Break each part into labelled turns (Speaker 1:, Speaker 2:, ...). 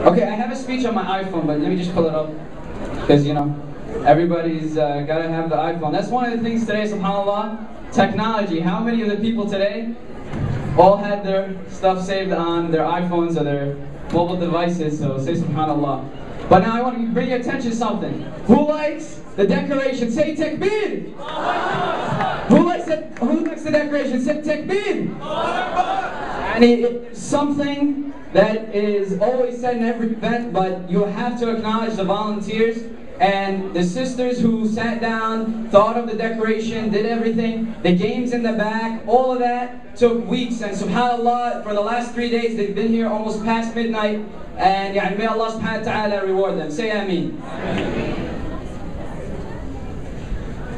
Speaker 1: Okay, I have a speech on my iPhone, but let me just pull it up. Because, you know, everybody's uh, got to have the iPhone. That's one of the things today, subhanAllah. Technology. How many of the people today all had their stuff saved on their iPhones or their mobile devices? So say subhanAllah. But now I want to bring your attention to something. Who likes the decoration? Say takbir! Who likes it? Who likes the decoration? Say takbir! And it, something that is always said in every event, but you have to acknowledge the volunteers and the sisters who sat down, thought of the decoration, did everything, the games in the back, all of that took weeks. And subhanAllah, for the last three days, they've been here almost past midnight. And yeah, may Allah subhanahu wa ta'ala reward them. Say Ameen.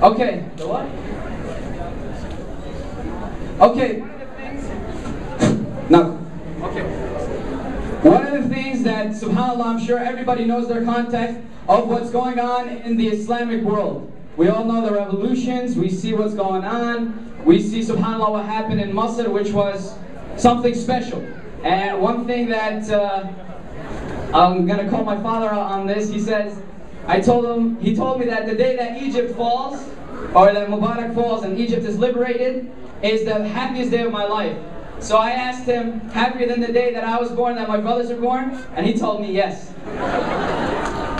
Speaker 1: Okay, the what? Okay. Now, okay. One of the things that, subhanAllah, I'm sure everybody knows their context of what's going on in the Islamic world. We all know the revolutions, we see what's going on, we see, subhanAllah, what happened in Masr, which was something special. And one thing that uh, I'm gonna call my father out on this, he says, I told him, he told me that the day that Egypt falls, or that Mubarak falls and Egypt is liberated, is the happiest day of my life. So I asked him, happier than the day that I was born, that my brothers were born? And he told me yes.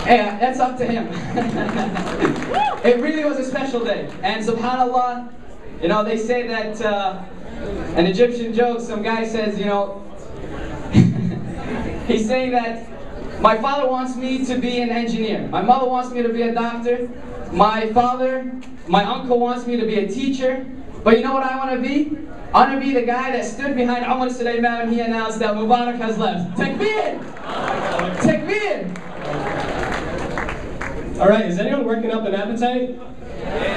Speaker 1: hey, that's up to him. it really was a special day. And subhanAllah, you know, they say that uh, an Egyptian joke, some guy says, you know, he's saying that my father wants me to be an engineer. My mother wants me to be a doctor. My father, my uncle wants me to be a teacher. But you know what I want to be? I want to be the guy that stood behind Umar Sulaiman when he announced that Mubarak has left. Takbir! Takbir!
Speaker 2: All right, is anyone working up an appetite?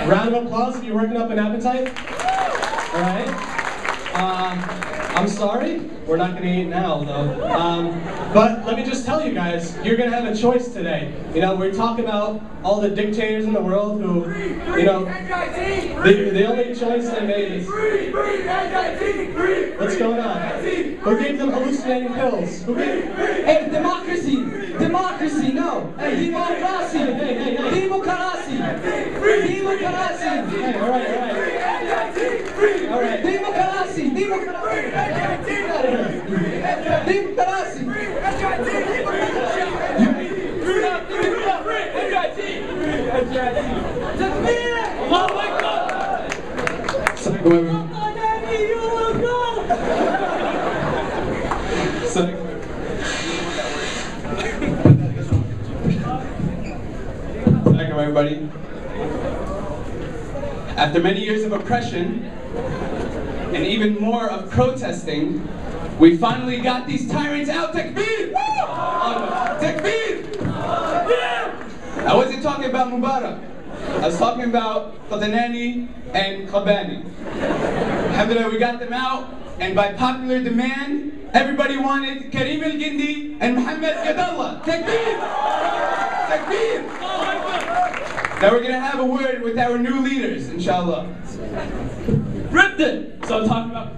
Speaker 2: Round of applause if you're working up an appetite. All right. Um, I'm sorry, we're not going to eat now though. Um, but let me just tell you guys, you're going to have a choice today. You know, we're talking about all the dictators in the world who, you know, the, the only choice they made is. What's going on? Who gave them hallucinating pills? Who gave,
Speaker 1: Hey, democracy! Democracy, no! Hey, democracy!
Speaker 2: hey, hey, hey.
Speaker 1: Democracy! Democracy!
Speaker 2: Hey, all right, all right. All right.
Speaker 1: Democracy!
Speaker 3: Welcome everybody. After many years of oppression and even more of protesting, we finally got these tyrants out. Takbir! Uh, Takbir! I wasn't talking about Mubarak. I was talking about Qadanani and Khabani. Alhamdulillah, we got them out, and by popular demand, everybody wanted Kareem El Gendi and Mohammad Gadalla. Takbir! Takbir! Now we're gonna have a word with our new leaders, inshallah.
Speaker 4: Ripton! So I'm talking about.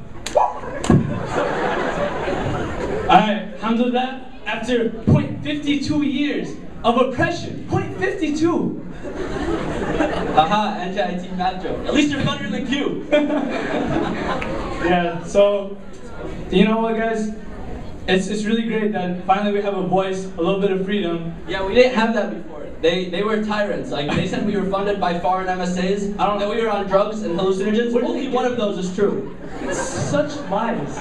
Speaker 4: Alright, alhamdulillah, after 0.52 years of oppression, 0.52.
Speaker 1: Haha, NJIT math joke.
Speaker 4: At least you're funnier than Q. yeah, so, you know what, guys? It's, it's really great that finally we have a voice, a little bit of freedom.
Speaker 5: Yeah, we didn't have that before. They they were tyrants. Like they said, we were funded by foreign MSAs. I don't know. That we were on drugs and hallucinogens.
Speaker 4: What
Speaker 5: Only one of those is true.
Speaker 4: Such lies.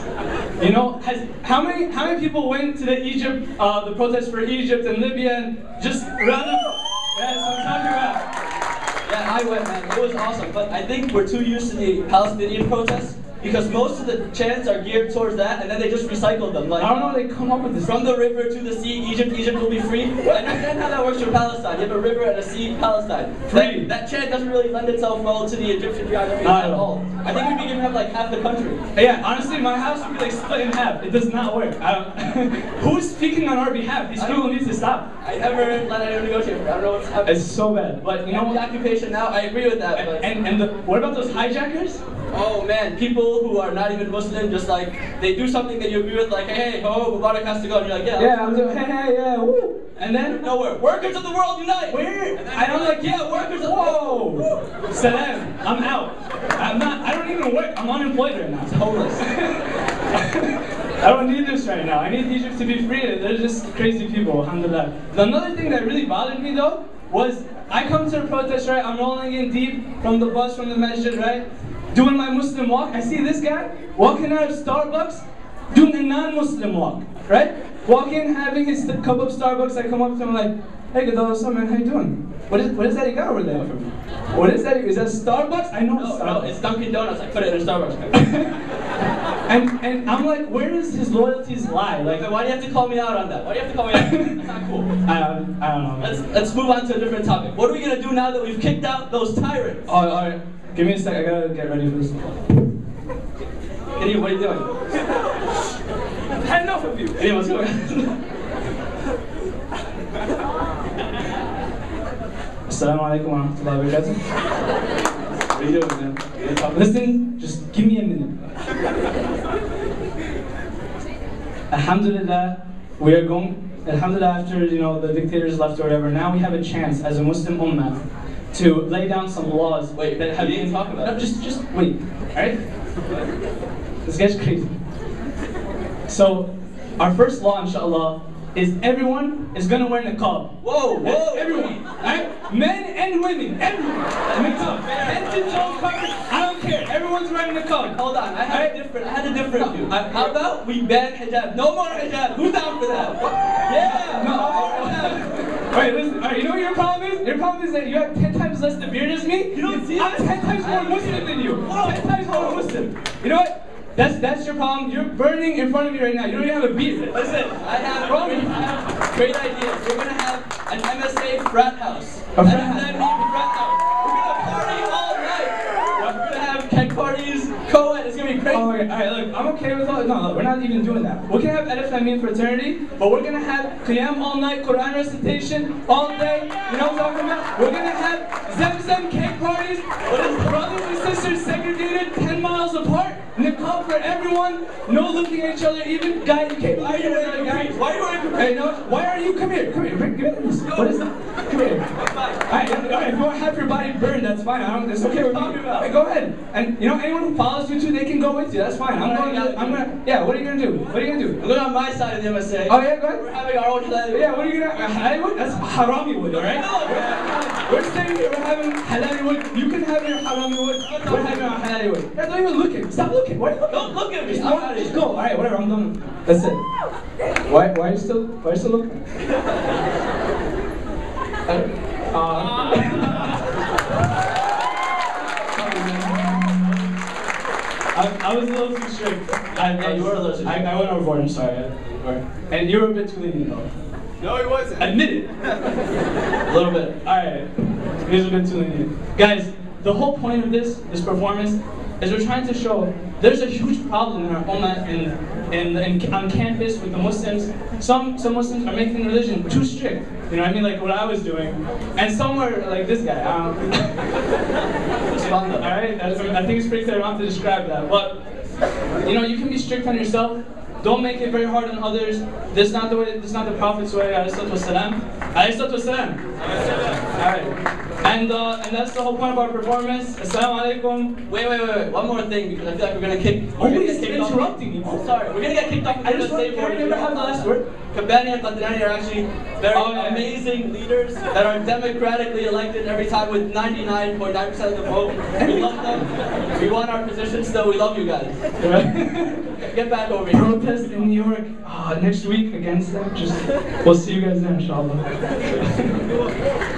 Speaker 4: You know, has how many how many people went to the Egypt, uh, the protests for Egypt and Libya, and just rather? Yeah, I'm talking about.
Speaker 5: Yeah, I went, man. It was awesome. But I think we're too used to the Palestinian protests because most of the chants are geared towards that, and then they just recycle them. Like
Speaker 4: I don't know how they come up with this.
Speaker 5: From the river to the sea, Egypt, Egypt will be free. I understand how that works for Palestine. You have a river and a sea, Palestine.
Speaker 4: Free.
Speaker 5: That, that chant doesn't really lend itself well to the Egyptian geography
Speaker 4: Not
Speaker 5: at all. I think we can even have like half the country.
Speaker 4: Yeah, honestly, my house would be like split in half. It does not work. Who's speaking on our behalf? These people need to stop.
Speaker 5: I never let anyone negotiate. I don't know what's happening.
Speaker 4: It's so bad. But you know
Speaker 5: the occupation now. I agree with that. But
Speaker 4: And and the, what about those hijackers?
Speaker 5: Oh man, people who are not even Muslim, just like they do something that you agree with, like hey, oh, Mubarak has to go, and you're like, yeah,
Speaker 4: Yeah, I'm doing, hey, hey, yeah, woo. And then,
Speaker 5: nowhere. Workers of the world unite.
Speaker 4: where?
Speaker 5: And
Speaker 4: I'm like,
Speaker 5: yeah, workers of
Speaker 4: whoa. Salam, I'm out. I'm not, I don't even work. I'm unemployed right now.
Speaker 5: It's homeless.
Speaker 4: I don't need this right now. I need Egypt to be free. They're just crazy people, alhamdulillah. Another thing that really bothered me though was I come to the protest, right? I'm rolling in deep from the bus from the masjid, right? Doing my Muslim walk. I see this guy walking out of Starbucks doing a non-Muslim walk, right? Walking, having his cup of Starbucks. I come up to him like, hey, good what's up, man? How you doing? What is, what is that you got over there? for me? What is that? Is that Starbucks? I know it's
Speaker 5: No, no,
Speaker 4: Starbucks.
Speaker 5: it's Dunkin' Donuts. I put it in a Starbucks.
Speaker 4: And and I'm like, where does his loyalties lie? Like,
Speaker 5: Why do you have to call me out on that? Why do you have to call me out? That's not cool.
Speaker 4: I don't, I don't know.
Speaker 5: Let's let's move on to a different topic. What are we gonna do now that we've kicked out those tyrants?
Speaker 4: Oh, all right. Give me a sec. I gotta get ready for this.
Speaker 5: Gideon, what are you doing?
Speaker 4: I've had enough of you.
Speaker 5: Gideon, what's going on?
Speaker 4: Assalamu alaikum wa rahmatullahi wa barakatuh.
Speaker 5: What are you doing, man? You gonna talk-
Speaker 4: Listen, just give me a minute. Alhamdulillah, we are going. Alhamdulillah, after you know the dictators left or whatever, now we have a chance as a Muslim ummah to lay down some laws
Speaker 5: Wait,
Speaker 4: that have been
Speaker 5: talk about
Speaker 4: No,
Speaker 5: it.
Speaker 4: just just wait. All right. This guy's crazy. So, our first law, inshallah, is everyone is gonna wear niqab.
Speaker 5: Whoa, whoa,
Speaker 4: Everyone, right? Men and women, everyone. Niqab. Head to toe covered. I don't care. Everyone's wearing niqab.
Speaker 5: Hold on, I had
Speaker 4: Right?
Speaker 5: a different, I had a different view.
Speaker 4: I-
Speaker 5: How about we ban hijab? No more hijab. Who's down for that? Yeah,
Speaker 4: No. Wait, listen. All right, you know what your problem is? Your problem is that you have ten times less the beard as me.
Speaker 5: You don't see
Speaker 4: I'm ten times more Muslim than you. Oh. Ten times more Muslim. You know what? That's that's your problem. You're burning in front of me right now. You don't even have a beard.
Speaker 5: Listen, I have, great, I have great ideas. We're gonna have an MSA frat house.
Speaker 4: A frat
Speaker 5: An
Speaker 4: house.
Speaker 5: FNME frat house. We're gonna party all night. We're gonna have keg parties, co-ed. It's gonna
Speaker 4: okay. all right, look, I'm okay with all. No, look, we're not even doing that. We're gonna have NFME fraternity, but we're gonna have Qiyam all night, Quran recitation all day. You know what I'm talking about? We're gonna have Zemzem cake parties. What is brothers and sisters segregated 10 miles apart? For everyone. No looking at each other. Even guy, you can't.
Speaker 5: Why are you wearing capris? Why are you capris?
Speaker 4: Hey, no, why are you? Come here, come here. Bring, give me this. What is that? Come here. Alright, if you want to have your body burned, that's fine. I don't, it's okay with me.
Speaker 5: Talking about.
Speaker 4: Hey, go ahead. And you know, anyone who follows you too, they can go with you. That's fine. I'm going. To,
Speaker 5: yeah.
Speaker 4: I'm gonna. Yeah. What are you gonna do? What are you gonna do?
Speaker 5: I'm going on my side of the MSA.
Speaker 4: Oh yeah, go ahead.
Speaker 5: We're having our own.
Speaker 4: Yeah, what are you gonna? Uh, halali That's harami wood, alright? We're staying here. We're having halali wood. You can have your harami wood. Oh, we're having our halali wood. Yeah, don't even look at. Stop looking. Why are you looking?
Speaker 5: Don't look at me.
Speaker 4: Just,
Speaker 5: I'm
Speaker 4: go, just go. All right, whatever. I'm done. That's it. Why? Why are you still? Why are you still looking? Uh, uh. I, I was a little too strict. I,
Speaker 5: Yeah, you were a little too
Speaker 4: I, I went overboard. I'm sorry. And you were a bit too lenient, though.
Speaker 3: No, he wasn't.
Speaker 4: Admit it.
Speaker 5: A little bit.
Speaker 4: All right. Here's a bit too lenient. Guys, the whole point of this, this performance, is we're trying to show there's a huge problem in our ummah in, in, in, on campus with the Muslims. Some some Muslims are making religion too strict. You know what I mean? Like what I was doing. And some are like this guy. Um,
Speaker 5: though.
Speaker 4: Alright, I I think it's pretty clear. I don't have to describe that. But, you know, you can be strict on yourself. Don't make it very hard on others. This is not the way, this is not the Prophet's way. Alayhi. Alayhi wasalam. Alright. And, uh, and that's the whole point of our performance. Assalamu alaikum.
Speaker 5: Wait, wait, wait, wait. One more thing because I feel like we're gonna kick. We're gonna get kicked
Speaker 4: interrupting me.
Speaker 5: I'm sorry. We're gonna get kicked off.
Speaker 4: I just want to never have the last word.
Speaker 5: Kabani and Qadrani are actually very
Speaker 4: Oh, yeah.
Speaker 5: amazing leaders that are democratically elected every time with 99.9% of the vote. We love them. We want our positions still. We love you guys. Get back over here.
Speaker 4: Protest in New York uh, next week against them. Just, we'll see you guys then, inshallah.